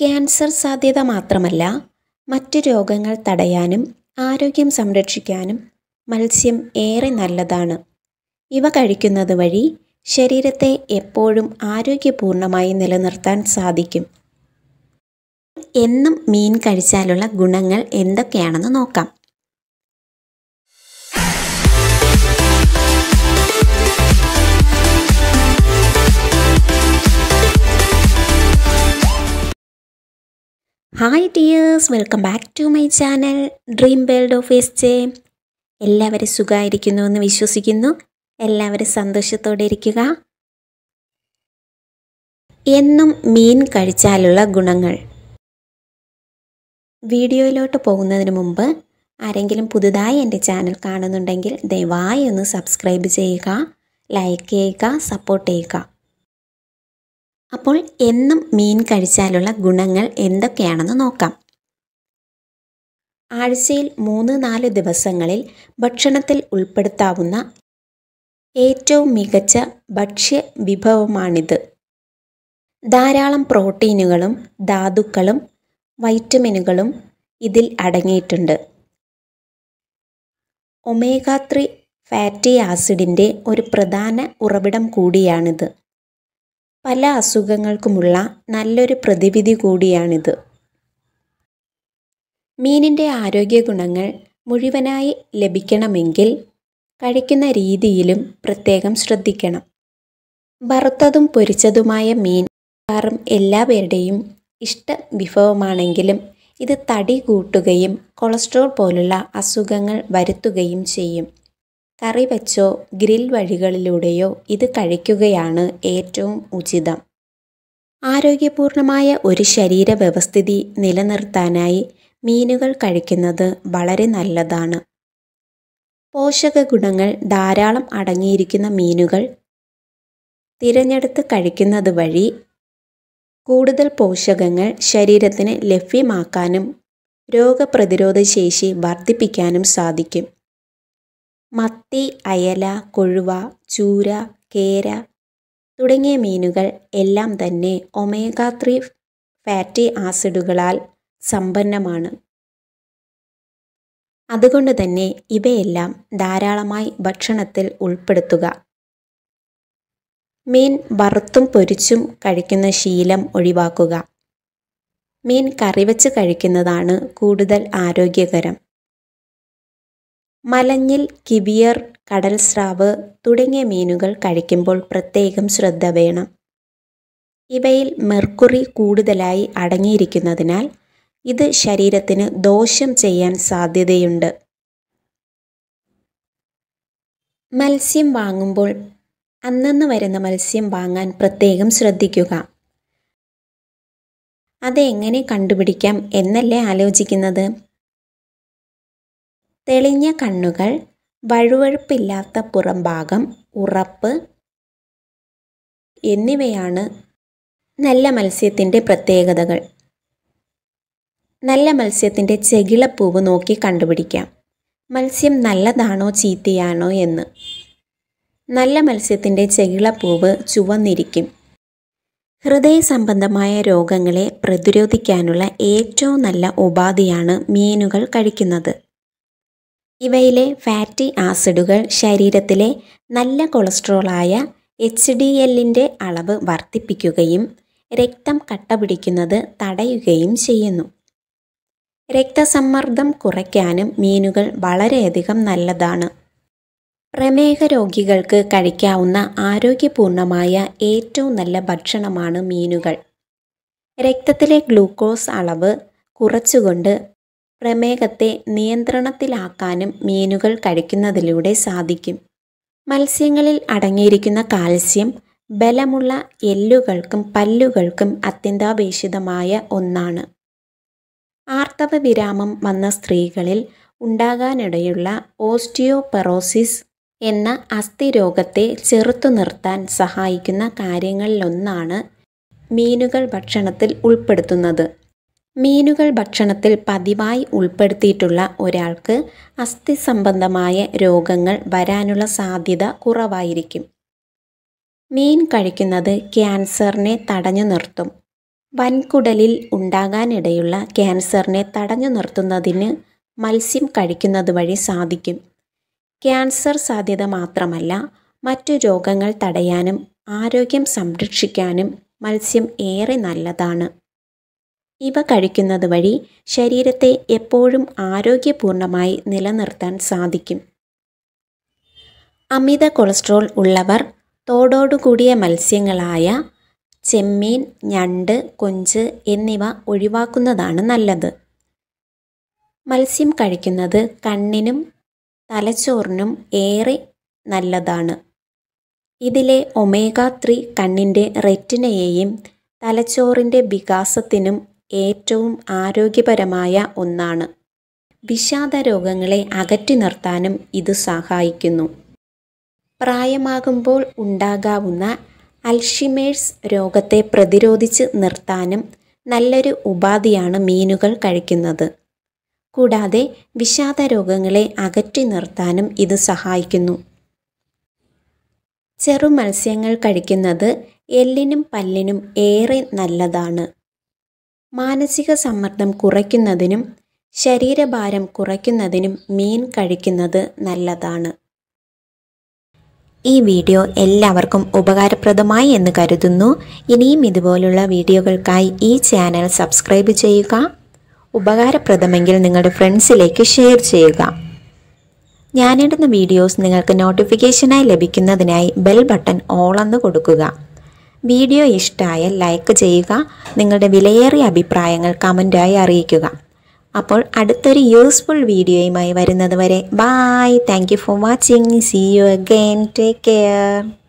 Cancer സാധ്യത മാത്രമല്ല മറ്റ് രോഗങ്ങൾ തടയാനും ആരോഗ്യം സംരക്ഷിക്കാനും മത്സ്യം ഏറെ നല്ലതാണ്. ഇവ കഴിക്കുന്നത് വഴി ശരീരത്തെ എപ്പോഴും ആരോഗ്യപൂർണമായി നിലനിർത്താൻ സാധിക്കും. എന്നും മീൻ കഴിച്ചാലുള്ള ഗുണങ്ങൾ എന്തൊക്കെയാണെന്ന് നോക്കാം. Hi dears welcome back to my channel dream world of S J എല്ലാവരും സുഖമായിരിക്കുന്നു എന്ന് വിശ്വസിക്കുന്നു. എല്ലാവരും സന്തോഷത്തോടെ ഇരിക്കുക. എന്നും മീൻ കഴിച്ചാലുള്ള ഗുണങ്ങൾ. വീഡിയോയിലോട്ട് പോകുന്നതിന് മുമ്പ് ആരെങ്കിലും പുതുതായി എന്റെ ചാനൽ കാണുന്നുണ്ടെങ്കിൽ ദയവായി ഒന്ന് സബ്സ്ക്രൈബ് ചെയ്യുക ലൈക്ക് ചെയ്യുക സപ്പോർട്ട് ചെയ്യുക. അപ്പോൾ എന്നും മീൻ കഴിച്ചാലുള്ള ഗുണങ്ങൾ എന്തൊക്കെയാണെന്ന് നോക്കാം. ആഴ്ചയിൽ മൂന്ന് നാല് ദിവസങ്ങളിൽ ഭക്ഷണത്തിൽ ഉൾപ്പെടുത്താവുന്ന ഏറ്റവും മികച്ച ഭക്ഷ്യ വിഭവമാണിത്. ധാരാളം പ്രോട്ടീനുകളും ധാതുക്കളും വൈറ്റമിനുകളും ഇതിൽ അടങ്ങിയിട്ടുണ്ട്. ഒമേഗ ത്രീ ഫാറ്റി ആസിഡിന്റെ ഒരു പ്രധാന ഉറവിടം കൂടിയാണിത്. പല അസുഖങ്ങൾക്കുമുള്ള നല്ലൊരു പ്രതിവിധി കൂടിയാണിത്. മീനിന്റെ ആരോഗ്യ ഗുണങ്ങൾ മുഴുവനായി ലഭിക്കണമെങ്കിൽ കഴിക്കുന്ന രീതിയിലും പ്രത്യേകം ശ്രദ്ധിക്കണം. വറുത്തതും പൊരിച്ചതുമായ മീൻ കാറും എല്ലാവരുടെയും ഇഷ്ട വിഭവമാണെങ്കിലും ഇത് തടി കൂട്ടുകയും കൊളസ്ട്രോൾ പോലുള്ള അസുഖങ്ങൾ വരുത്തുകയും ചെയ്യും. കറി വെച്ചോ ഗ്രിൽ വഴികളിലൂടെയോ ഇത് കഴിക്കുകയാണ് ഏറ്റവും ഉചിതം. ആരോഗ്യപൂർണമായ ഒരു ശരീര വ്യവസ്ഥിതി നിലനിർത്താനായി മീനുകൾ കഴിക്കുന്നത് വളരെ നല്ലതാണ്. പോഷക ഗുണങ്ങൾ ധാരാളം അടങ്ങിയിരിക്കുന്ന മീനുകൾ തിരഞ്ഞെടുത്ത് കഴിക്കുന്നത് വഴി കൂടുതൽ പോഷകങ്ങൾ ശരീരത്തിന് ലഭ്യമാക്കാനും രോഗപ്രതിരോധ ശേഷി വർദ്ധിപ്പിക്കാനും സാധിക്കും. മത്തി അയല കൊഴുവ ചൂര കേര തുടങ്ങിയ മീനുകൾ എല്ലാം തന്നെ ഒമേഗ ത്രീ ഫാറ്റി ആസിഡുകളാൽ സമ്പന്നമാണ്. അതുകൊണ്ട് തന്നെ ഇവയെല്ലാം ധാരാളമായി ഭക്ഷണത്തിൽ ഉൾപ്പെടുത്തുക. മീൻ വറുത്തും പൊരിച്ചും കഴിക്കുന്ന ശീലം ഒഴിവാക്കുക. മീൻ കറിവച്ച് കഴിക്കുന്നതാണ് കൂടുതൽ ആരോഗ്യകരം. മലഞ്ഞിൽ കിവിയർ കടൽസ്രാവ് തുടങ്ങിയ മീനുകൾ കഴിക്കുമ്പോൾ പ്രത്യേകം ശ്രദ്ധ വേണം. ഇവയിൽ മെർക്കുറി കൂടുതലായി അടങ്ങിയിരിക്കുന്നതിനാൽ ഇത് ശരീരത്തിന് ദോഷം ചെയ്യാൻ സാധ്യതയുണ്ട്. മത്സ്യം വാങ്ങുമ്പോൾ അന്നന്ന് വരുന്ന മത്സ്യം വാങ്ങാൻ പ്രത്യേകം ശ്രദ്ധിക്കുക. അതെങ്ങനെ കണ്ടുപിടിക്കാം എന്നല്ലേ ആലോചിക്കുന്നത്? തെളിഞ്ഞ കണ്ണുകൾ വഴുവഴുപ്പില്ലാത്ത പുറംഭാഗം ഉറപ്പ് എന്നിവയാണ് നല്ല മത്സ്യത്തിന്റെ പ്രത്യേകതകൾ. നല്ല മത്സ്യത്തിന്റെ ചെകിളപ്പൂവ് നോക്കി കണ്ടുപിടിക്കാം. മത്സ്യം നല്ലതാണോ ചീത്തയാണോ എന്ന്. നല്ല മത്സ്യത്തിന്റെ ചെകിളപ്പൂവ് ചുവന്നിരിക്കും. ഹൃദയ സംബന്ധമായ രോഗങ്ങളെ പ്രതിരോധിക്കാനുള്ള ഏറ്റവും നല്ല ഉപാധിയാണ് മീനുകൾ കഴിക്കുന്നത്. ഇവയിലെ ഫാറ്റി ആസിഡുകൾ ശരീരത്തിലെ നല്ല കൊളസ്ട്രോളായ എച്ച് ഡി എല്ലിന്റെ അളവ് വർദ്ധിപ്പിക്കുകയും രക്തം കട്ട പിടിക്കുന്നത് തടയുകയും ചെയ്യുന്നു. രക്തസമ്മർദ്ദം കുറയ്ക്കാനും മീനുകൾ വളരെയധികം നല്ലതാണ്. പ്രമേഹ രോഗികൾക്ക് കഴിക്കാവുന്ന ആരോഗ്യപൂർണമായ ഏറ്റവും നല്ല ഭക്ഷണമാണ് മീനുകൾ. രക്തത്തിലെ ഗ്ലൂക്കോസ് അളവ് കുറച്ചുകൊണ്ട് പ്രമേഹത്തെ നിയന്ത്രണത്തിലാക്കാനും മീനുകൾ കഴിക്കുന്നതിലൂടെ സാധിക്കും. മത്സ്യങ്ങളിൽ അടങ്ങിയിരിക്കുന്ന കാൽസ്യം ബലമുള്ള എല്ലുകൾക്കും പല്ലുകൾക്കും അത്യന്താപേക്ഷിതമായ ഒന്നാണ്. ആർത്തവ വിരാമം വന്ന സ്ത്രീകളിൽ ഉണ്ടാകാനിടയുള്ള ഓസ്റ്റിയോപെറോസിസ് എന്ന അസ്ഥിരോഗത്തെ ചെറുത്തു നിർത്താൻ സഹായിക്കുന്ന കാര്യങ്ങളിലൊന്നാണ് മീനുകൾ ഭക്ഷണത്തിൽ ഉൾപ്പെടുത്തുന്നത്. മീനുകൾ ഭക്ഷണത്തിൽ പതിവായി ഉൾപ്പെടുത്തിയിട്ടുള്ള ഒരാൾക്ക് അസ്ഥി സംബന്ധമായ രോഗങ്ങൾ വരാനുള്ള സാധ്യത കുറവായിരിക്കും. മീൻ കഴിക്കുന്നത് ക്യാൻസറിനെ തടഞ്ഞു നിർത്തും. വൻകുടലിൽ ഉണ്ടാകാനിടയുള്ള ക്യാൻസറിനെ തടഞ്ഞു നിർത്തുന്നതിന് മത്സ്യം കഴിക്കുന്നത് വഴി സാധിക്കും. ക്യാൻസർ സാധ്യത മാത്രമല്ല മറ്റു രോഗങ്ങൾ തടയാനും ആരോഗ്യം സംരക്ഷിക്കാനും മത്സ്യം ഏറെ നല്ലതാണ്. ഇവ കഴിക്കുന്നത് വഴി ശരീരത്തെ എപ്പോഴും ആരോഗ്യപൂർണമായി നിലനിർത്താൻ സാധിക്കും. അമിത കൊളസ്ട്രോൾ ഉള്ളവർ തോടോടുകൂടിയ മത്സ്യങ്ങളായ ചെമ്മീൻ ഞണ്ട് കൊഞ്ച് എന്നിവ ഒഴിവാക്കുന്നതാണ് നല്ലത്. മത്സ്യം കഴിക്കുന്നത് കണ്ണിനും തലച്ചോറിനും ഏറെ നല്ലതാണ്. ഇതിലെ ഒമേഗ ത്രീ കണ്ണിന്റെ റെറ്റിനയെയും തലച്ചോറിന്റെ വികാസത്തിനും ഏറ്റവും ആരോഗ്യപരമായ ഒന്നാണ്. വിഷാദ രോഗങ്ങളെ അകറ്റി നിർത്താനും ഇത് സഹായിക്കുന്നു. പ്രായമാകുമ്പോൾ ഉണ്ടാകാവുന്ന അൽഷിമേഴ്സ് രോഗത്തെ പ്രതിരോധിച്ച് നിർത്താനും നല്ലൊരു ഉപാധിയാണ് മീനുകൾ കഴിക്കുന്നത്. കൂടാതെ വിഷാദ രോഗങ്ങളെ അകറ്റി നിർത്താനും ഇത് സഹായിക്കുന്നു. ചെറു മത്സ്യങ്ങൾ കഴിക്കുന്നത് എല്ലിനും പല്ലിനും ഏറെ നല്ലതാണ്. മാനസിക സമ്മർദ്ദം കുറയ്ക്കുന്നതിനും ശരീരഭാരം കുറയ്ക്കുന്നതിനും മീൻ കഴിക്കുന്നത് നല്ലതാണ്. ഈ വീഡിയോ എല്ലാവർക്കും ഉപകാരപ്രദമായി എന്ന് കരുതുന്നു. ഇനിയും ഇതുപോലുള്ള വീഡിയോകൾക്കായി ഈ ചാനൽ സബ്സ്ക്രൈബ് ചെയ്യുക. ഉപകാരപ്രദമെങ്കിൽ നിങ്ങളുടെ ഫ്രണ്ട്സിലേക്ക് ഷെയർ ചെയ്യുക. ഞാനിടുന്ന വീഡിയോസ് നിങ്ങൾക്ക് നോട്ടിഫിക്കേഷനായി ലഭിക്കുന്നതിനായി ബെൽ ബട്ടൺ ഓളെന്ന് കൊടുക്കുക. വീഡിയോ ഇഷ്ടമായാൽ ലൈക്ക് ചെയ്യുക നിങ്ങളുടെ വിലയേറിയ അഭിപ്രായങ്ങൾ കമന്റായി അറിയിക്കുക. അപ്പോൾ അടുത്തൊരു യൂസ്ഫുൾ വീഡിയോയുമായി വരുന്നത് വരെ bye thank you for watching see you again take care